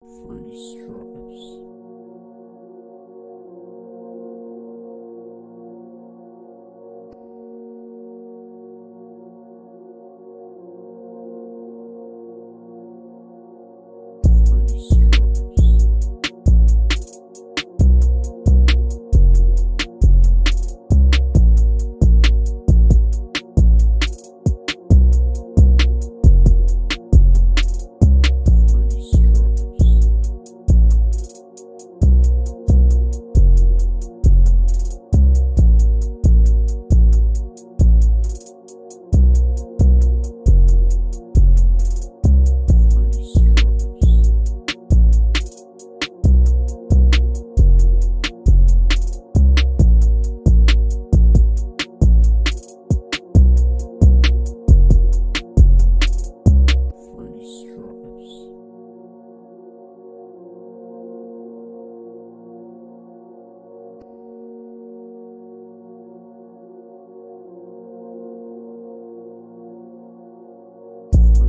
Free stripes. Stripes.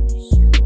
Stripes.